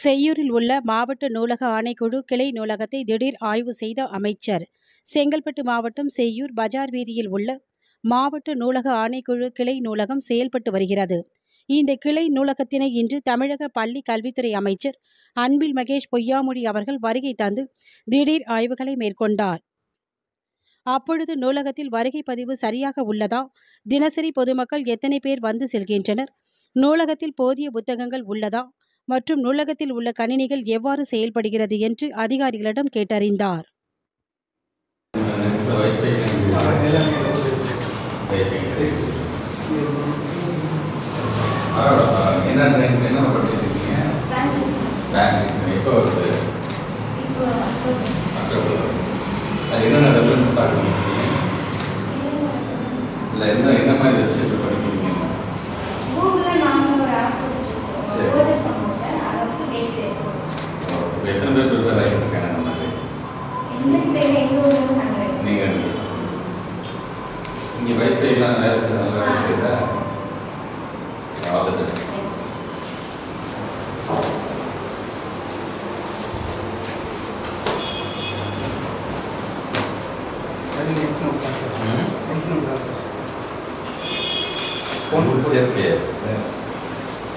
செய்யூரில் உள்ள மாவட்ட நூலக ஆணைக்குழு கிளை நூலகத்தை திடீர் ஆய்வு செய்த அமைச்சர். செங்கல்பட்டு மாவட்டம் செய்யூர் பஜார் வீதியில் உள்ள மாவட்ட நூலக ஆணைக்குழு கிளை நூலகம் செயல்பட்டு வருகிறது. இந்த கிளை நூலகத்தினை இன்று தமிழக பள்ளி கல்வித்துறை அமைச்சர் அன்பில் மகேஷ் பொய்யாமொழி அவர்கள் வருகை தந்து திடீர் ஆய்வுகளை மேற்கொண்டார். அப்பொழுது நூலகத்தில் வருகை பதிவு சரியாக உள்ளதா? தினசரி பொதுமக்கள் எத்தனை பேர் வந்து செல்கின்றனர்? நூலகத்தில் போதிய புத்தகங்கள் உள்ளதா? மற்றும் நூலகத்தில் உள்ள கணினிகள் எவ்வாறு செயல்படுகிறது என்று அதிகாரிகளிடம் கேட்டறிந்தார் என்ன என்ன என்னென்ன ரெஃபரன்ஸ் பார்க்கணும் இல்லை மாதிரி வெப்சைட்டில் நீங்கள் இங்கே வைஃபைலாம் வேலை செய்ய நல்லா வேலை செய்யுதா ஆல் த பெஸ்ட்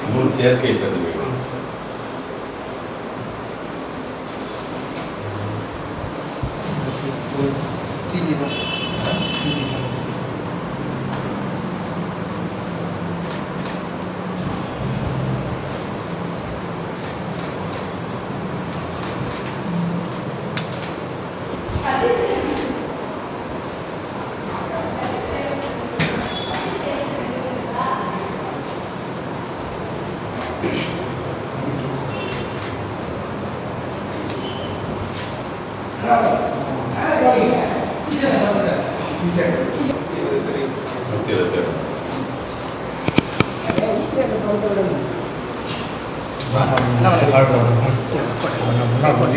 மூணு சேர்க்கை जी दो Gracias. 你现在干的？你现在？对对，那……嗯，那什么？